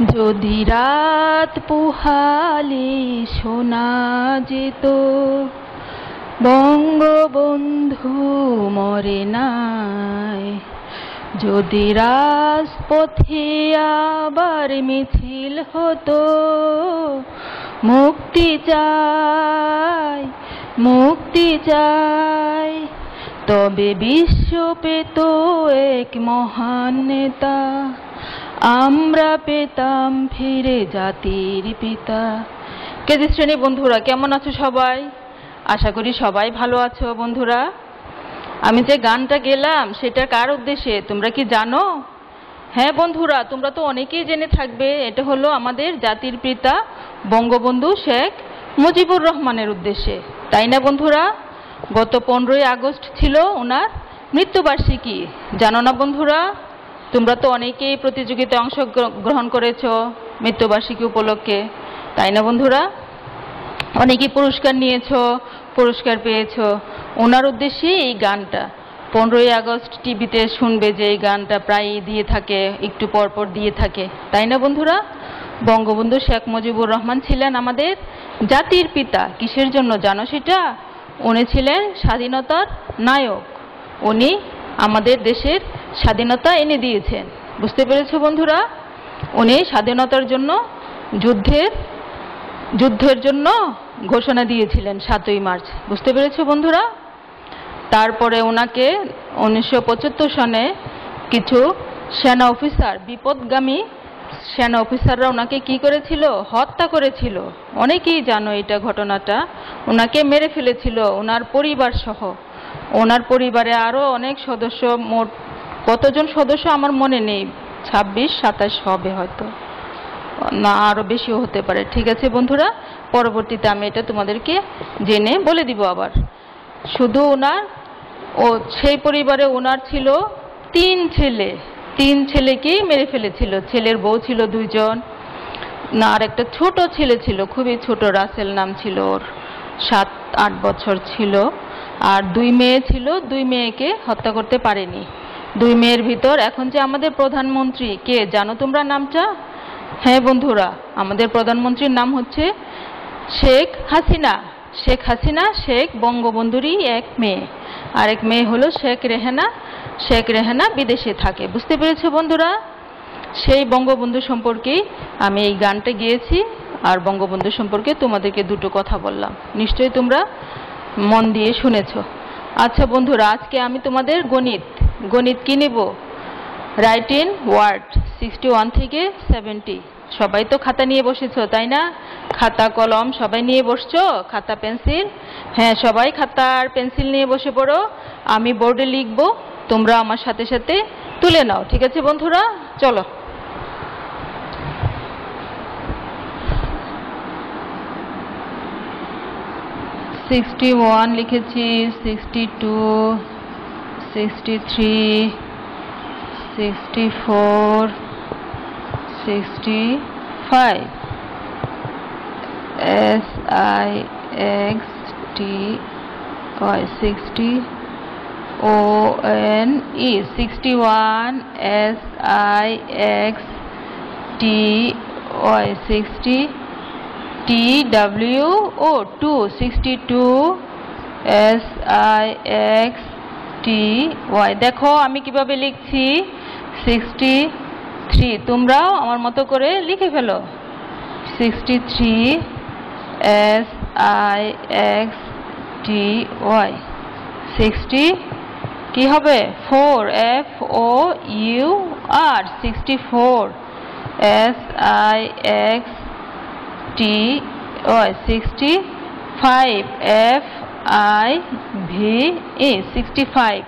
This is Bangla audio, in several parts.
যদি রাত পোহালে শোনা যেত, বঙ্গবন্ধু মরে নাই। যদি রাজপথে আবার মিছিল হতো, মুক্তি চাই মুক্তি চাই। তবে বিশ্ব পেত এক মহান নেতা আমরা পেতাম ফিরে জাতির পিতা। কেজি শ্রেণি বন্ধুরা, কেমন আছো সবাই? আশা করি সবাই ভালো আছো বন্ধুরা। আমি যে গানটা গেলাম, সেটা কার উদ্দেশ্যে? তোমরা কি জানো? হ্যাঁ বন্ধুরা, তোমরা তো অনেকেই জেনে থাকবে, এটা হলো আমাদের জাতির পিতা বঙ্গবন্ধু শেখ মুজিবুর রহমানের উদ্দেশ্যে। তাই না বন্ধুরা? গত পনেরোই আগস্ট ছিল ওনার মৃত্যুবার্ষিকী। জানো না বন্ধুরা? তোমরা তো অনেকেই প্রতিযোগিতায় অংশগ্রহণ করেছ মৃত্যুবার্ষিকী উপলক্ষে, তাই না বন্ধুরা? অনেকেই পুরস্কার নিয়েছো, পুরস্কার পেয়েছ। ওনার উদ্দেশ্যে এই গানটা, পনেরোই আগস্ট টিভিতে শুনবে যে এই গানটা প্রায়ই দিয়ে থাকে, একটু পর পর দিয়ে থাকে, তাই না বন্ধুরা? বঙ্গবন্ধু শেখ মুজিবুর রহমান ছিলেন আমাদের জাতির পিতা। কিসের জন্য জানো সেটা? উনি ছিলেন স্বাধীনতার নায়ক। উনি আমাদের দেশের স্বাধীনতা এনে দিয়েছেন বুঝতে পেরেছ বন্ধুরা? উনি স্বাধীনতার জন্য যুদ্ধের যুদ্ধের জন্য ঘোষণা দিয়েছিলেন সাতই মার্চ। বুঝতে পেরেছ বন্ধুরা? তারপরে ওনাকে উনিশশো পঁচাত্তর সনে কিছু সেনা অফিসার, বিপদগামী সেনা অফিসাররা ওনাকে কি করেছিল? হত্যা করেছিল। অনেকেই জানো এটা ঘটনাটা। ওনাকে মেরে ফেলেছিল। ওনার পরিবার সহ ওনার পরিবারে আরও অনেক সদস্য মোট কতজন সদস্য আমার মনে নেই, ছাব্বিশ, সাতাশ হবে হয়তো। না আরও বেশিও হতে পারে। ঠিক আছে বন্ধুরা, পরবর্তীতে আমি এটা তোমাদেরকে জেনে বলে দিব আবার। শুধু ওনার, ও সেই পরিবারে ওনার ছিল তিন ছেলে। তিন ছেলেকেই মেরে ফেলেছিল। ছেলের বউ ছিল দুইজন। না, আর একটা ছোট ছেলে ছিল, খুবই ছোট, রাসেল নাম ছিল ওর। সাত, আট বছর ছিল। আর দুই মেয়ে ছিল, দুই মেয়েকে হত্যা করতে পারেনি। দুই মেয়ের ভিতর। এখন যে আমাদের প্রধানমন্ত্রী, কে জানো তোমরা নামটা? হ্যাঁ বন্ধুরা, আমাদের প্রধানমন্ত্রীর নাম হচ্ছে শেখ হাসিনা। শেখ হাসিনা, শেখ বঙ্গবন্ধুরই এক মেয়ে। আর এক মেয়ে হলো শেখ রেহানা। শেখ রেহানা বিদেশে থাকে। বুঝতে পেরেছ বন্ধুরা? সেই বঙ্গবন্ধু সম্পর্কেই আমি এই গানটা গিয়েছি, আর বঙ্গবন্ধু সম্পর্কে তোমাদেরকে দুটো কথা বললাম। নিশ্চয়ই তোমরা মন দিয়ে শুনেছ। আচ্ছা বন্ধুরা, আজকে আমি তোমাদের গণিত গণিত কি নেব? Write in word sixty one থেকে সেভেন্টি সবাই তো খাতা নিয়ে বসেছো, তাই না? খাতা, কলম সবাই নিয়ে বসছো? খাতা, পেন্সিল? হ্যাঁ সবাই খাতা আর পেন্সিল নিয়ে বসে পড়ো। আমি বোর্ডে লিখব, তোমরা আমার সাথে সাথে তুলে নাও, ঠিক আছে বন্ধুরা? চলো। সিক্সটি ওয়ান লিখেছি sixty two 63 64 65 S I X T Y 60 O N E 61 S I X T Y 60 T W O 2 62 S I X sixty Y দেখো, আমি কীভাবে লিখছি? সিক্সটি থ্রি তোমরাও আমার মতো করে লিখে ফেলো। Sixty three S I X T Y sixty কী হবে? Four F O U R sixty four S I X T Y sixty five F I V E sixty five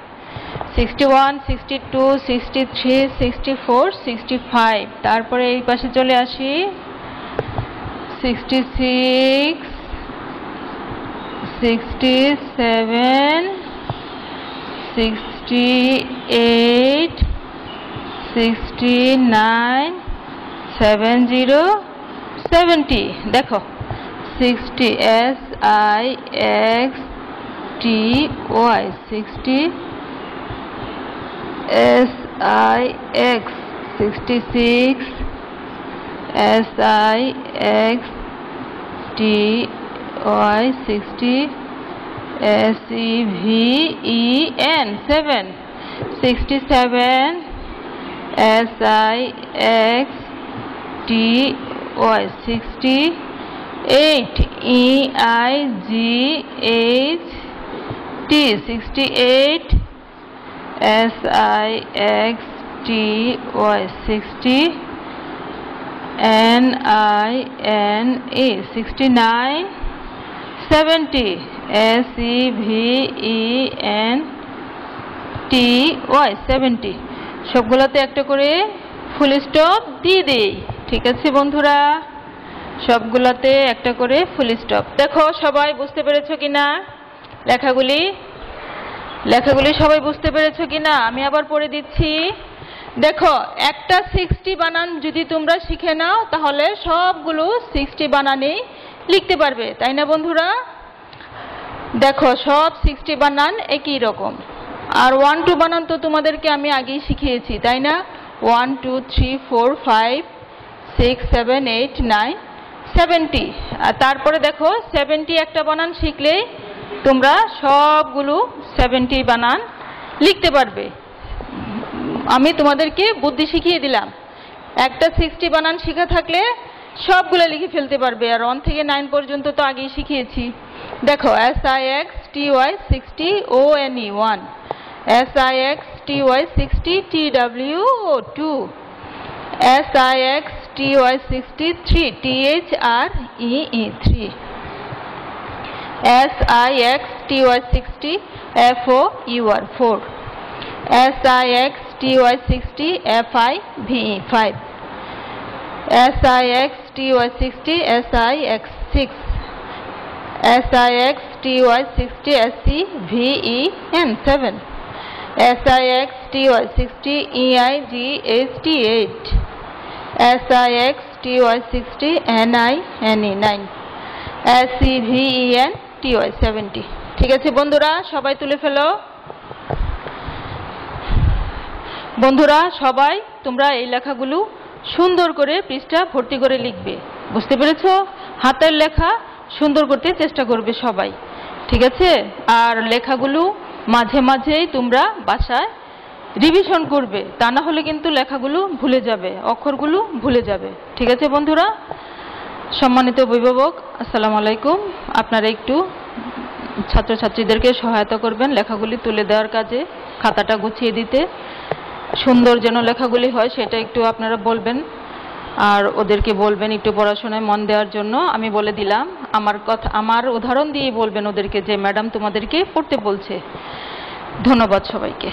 sixty one sixty two sixty three sixty four sixty five তারপরে এই পাশে চলে আসি। Sixty six sixty seven sixty eight sixty nine seven zero seventy দেখো। 60 s i x t y 60 s i x 66 s i x t y 60 s e v e n 7 67 s i x t y 60 eight E I G H T sixty eight S I X T Y sixty N I N A sixty nine seventy S E V E N T Y seventy সবগুলোতে একটা করে ফুল স্টপ দিয়ে দেই। ঠিক আছে বন্ধুরা? সবগুলোতে একটা করে ফুল স্টপ দেখো, সবাই বুঝতে পেরেছ কিনা? লেখাগুলি? লেখাগুলি সবাই বুঝতে পেরেছ কিনা? আমি আবার পড়ে দিচ্ছি। দেখো, একটা সিক্সটি বানান যদি তোমরা শিখে নাও, তাহলে সবগুলো সিক্সটি বানানেই লিখতে পারবে, তাই না বন্ধুরা? দেখো, সব সিক্সটি বানান একই রকম। আর ওয়ান টু বানান তো তোমাদেরকে আমি আগেই শিখিয়েছি, তাই না? One two three four five six seven eight nine seventy আর তারপরে দেখো সেভেন্টি একটা বানান শিখলেই তোমরা সবগুলো সেভেন্টি বানান লিখতে পারবে। আমি তোমাদেরকে বুদ্ধি শিখিয়ে দিলাম। একটা সিক্সটি বানান শেখা থাকলে সবগুলো লিখে ফেলতে পারবে। আর ওয়ান থেকে নাইন পর্যন্ত তো আগেই শিখিয়েছি। দেখো S I X T Y sixty O N E one S I X T Y sixty T W O two S I X TY63 THREE3 SIX. TY60 FOUR4 SIX TY60 FIVE5 SIX TY60 SIX6 SIX TY60 SCVEN7 SIX TY60 EIGHT8 SIX TY60 NINE. 9 SEVEN TY70 ঠিক আছে বন্ধুরা, সবাই তুলে ফেলো। বন্ধুরা, সবাই তোমরা এই লেখাগুলো সুন্দর করে পৃষ্ঠা ভর্তি করে লিখবে। বুঝতে পেরেছ? হাতের লেখা সুন্দর করতে চেষ্টা করবে সবাই। ঠিক আছে? আর লেখাগুলো মাঝে মাঝেই তোমরা বাসায় রিভিশন করবে। তা না হলে কিন্তু লেখাগুলো ভুলে যাবে, অক্ষরগুলো ভুলে যাবে। ঠিক আছে বন্ধুরা? সম্মানিত অভিভাবক, আসসালামু আলাইকুম। আপনারা একটু ছাত্রছাত্রীদেরকে সহায়তা করবেন লেখাগুলি তুলে দেওয়ার কাজে, খাতাটা গুছিয়ে দিতে। সুন্দর যেন লেখাগুলি হয়, সেটা একটু আপনারা বলবেন। আর ওদেরকে বলবেন একটু পড়াশোনায় মন দেওয়ার জন্য। আমি বলে দিলাম, আমার কথা, আমার উদাহরণ দিয়ে বলবেন ওদেরকে যে, ম্যাডাম তোমাদেরকে পড়তে বলছে। ধন্যবাদ সবাইকে।